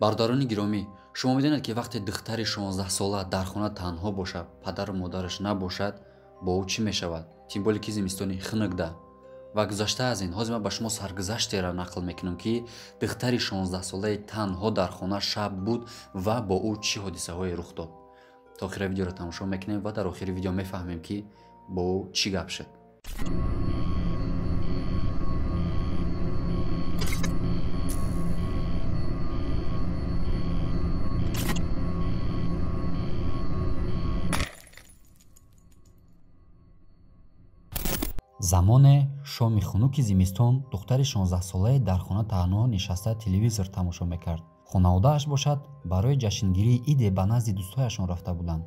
бардорони гиромӣ шумо медонед ки вақте духтари 16сола дар хона танҳо бошад падару модараш набошад бо ӯ чӣ мешавад? Тим боле ки зимистони хунукда ва гузашта аз ин ҳозир ман ба шумо саргузаштеро нақл мекунам ки духтари 16солаи танҳо дар хона шаб буд ва бо ӯ чӣ ҳодисаҳое рух дод. То охира видеоро тамошо мекунем ва дар охири видео мефаҳмем ки бо ӯ чӣ гап шуд замоне шоми хунуки зимистон духтари шонздаҳсолае дар хона танҳо нишаста телевизор тамошо мекард. Хонаводааш бошад барои ҷашнгирии иде ба назди дӯстҳояшон рафта буданд.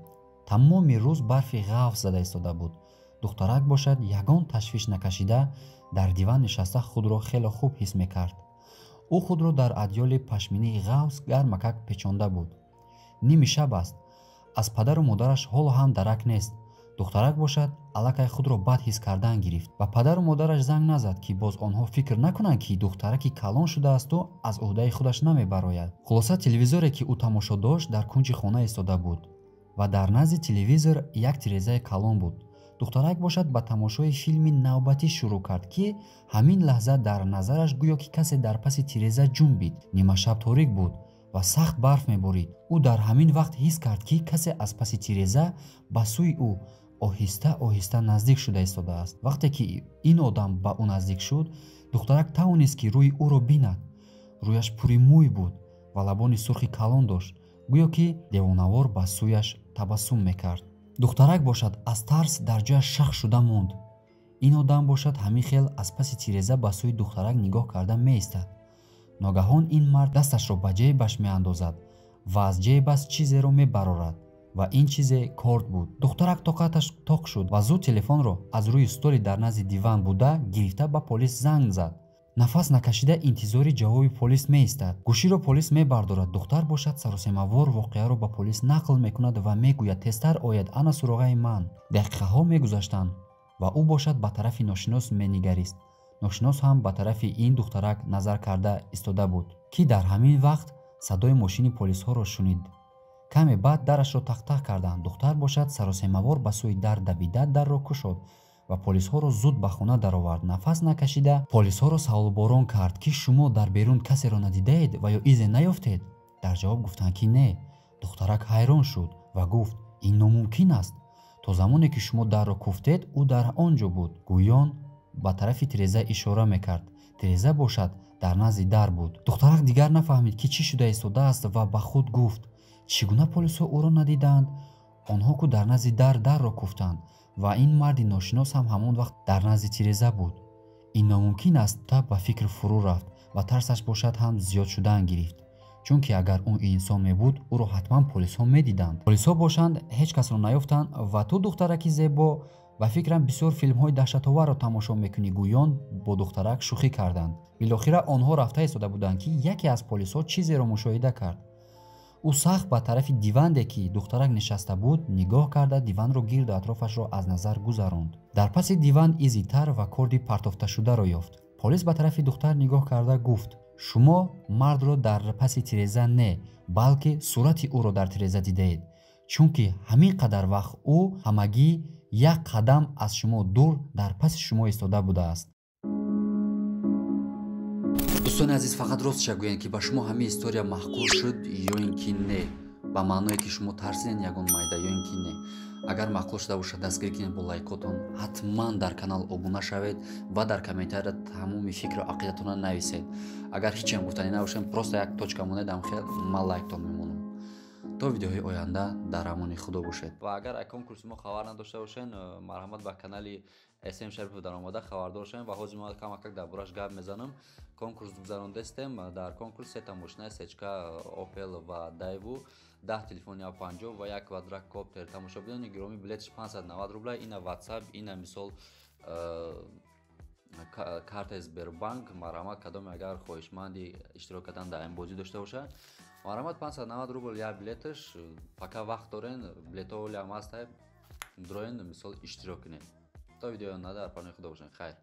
Тамоми рӯз барфи ғафз зада истода буд. Духтарак бошад ягон ташвиш накашида дар диван нишаста худро хеле хуб ҳис мекард. Ӯ худро дар адёли пашминии ғафз гармакак печонда буд. Ними шаб аст. Аз падару модараш ҳоло ҳам дарак нест духтарак бошад аллакай худро бад ҳис кардан гирифт ба падару модараш занг назад ки боз онҳо фикр накунанд ки духтараки калон шудаасту аз ӯҳдаи худаш намебарояд. Хулоса телевизоре ки ӯ тамошо дошт дар кунҷи хона истода буд ва дар назди телевизор як тирезаи калон буд. Духтарак бошад ба тамошои филми навбатӣ шурӯъ кард ки ҳамин лаҳза дар назараш гӯё ки касе дар паси тиреза ҷунбид нимашаб торик буд ва сахт барф меборид ӯ дар ҳамин вақт ҳис кард ки касе аз паси тиреза ба сӯи ӯ оҳиста оҳиста наздик шуда истодааст вақте ки ин одам ба ӯ наздик шуд духтарак тавонист ки рӯи ӯро бинад. Рӯяш пури мӯй буд ва лабони сурхи калон дошт гӯё ки девонавор ба сӯяш табассум мекард. Духтарак бошад аз тарс дар ҷояш шах шуда монд. Ин одам бошад ҳамин хел аз паси тиреза ба сӯи духтарак нигоҳ карда меистад. Ногаҳон ин мард дасташро ба ҷейбаш меандозад ва аз ҷейбаш чизеро мебарорад ва ин чизе корд буд. Духтарак тоқаташ тоқ шуд ва зуд телефонро аз рӯи столи дар назди диван буда гирифта ба полис занг зад. Нафас накашида интизори ҷавоби полис меистад. Гӯширо полис мебардорад. Духтар бошад саросемавор воқеаро ба полис нақл мекунад ва мегӯяд тезтар ояд. Ана суроғаи ман. Дақиқаҳо мегузаштанд ва ӯ бошад ба тарафи ношинос менигарист. Ношинос ҳам ба тарафи ин духтарак назар карда истода буд. Ки дар ҳамин вақт садои мошини полисҳоро шунид каме баъд дарашро тахтах карданд духтар бошад саросемавор ба сӯи дар давида дарро кушод ва полисҳоро зуд ба хона даровард. Нафас накашида полисҳоро саволборон кард ки шумо дар берун касеро надидаед ва ё изе наёфтед? Дар ҷавоб гуфтанд ки не. Духтарак ҳайрон шуд ва гуфт ин номумкин аст. То замоне ки шумо дарро куфтед ӯ дар он ҷо буд. Гӯён ба тарафи тиреза ишора мекард. Тиреза бошад дар назди дар буд. Духтарак дигар нафаҳмид ки чӣ шуда истодааст ва ба худ гуфт чӣ гуна полисҳо ӯро надиданд? Онҳо ку дар назди дар дарро куфтанд ва ин марди ношинос ҳам ҳамон вақт дар назди тиреза буд. Ин номумкин аст таб ба фикр фурӯ рафт ва тарсаш бошад ҳам зиёд шудан гирифт чунки агар ӯ инсон мебуд ӯро ҳатман полисҳо медиданд. Полисҳо бошанд ҳеҷ касро наёфтанд ва ту духтараки зебо ба фикрам бисёр филмҳои даҳшатоварро тамошо мекунӣ гӯён бо духтарак шӯхӣ карданд. Билохира онҳо рафта истода буданд ки яке аз полисҳо чизеро мушоҳида кард ӯ сахт ба тарафи диванде ки духтарак нишаста буд нигоҳ карда диванро гирду атрофашро аз назар гузаронд дар паси диван изи тар ва корди партофташударо ёфт полис ба тарафи духтар нигоҳ карда гуфт шумо мардро дар паси тиреза не балки сурати ӯро дар тиреза дидаед чунки ҳамин қадар вақт ӯ ҳамагӣ як қадам аз шумо дур дар паси шумо истода будааст дӯстони азиз фақат ростша гӯянд ки ба шумо ҳамин история маҳқул шуд ё ин ки не ба маъное ки шумо тарсиден ягон майда ё ин ки не агар маъқул шуда бошад дастгирӣ кинед бо лайкотон ҳатман дар канал обуна шавед ва дар комментария тамоми фикру ақидатона нависед агар ҳечем гуфтанӣ набошем просто як точка монед амхел ман лайктон мемонам то видеоҳои оянда дар амони худо бошед. Ва агар аз конкурси мо хабар надошта бошен марҳамат ба канали см шарифов даромада хабардор шавем ва ҳозир мо камакак дар бораш гап мезанам конкурс гузарондастем дар конкурс сета мошина сечка опел ва дайву даҳ телефони а панҷо ва як квадрокоптер тамошобинони гиромӣ билетиш 590 рубла ина ватсап ина мисол картаи сбербанк марҳамат кадоме агар хоҳишманди иштирок кардан дар ин бозӣ дошта бошад марҳамат 590 рубл як билеташ пока вақт дорен билетҳо олиам ҳаста дроен мисол иштирок кунед то видео надар панои худо бошед хайр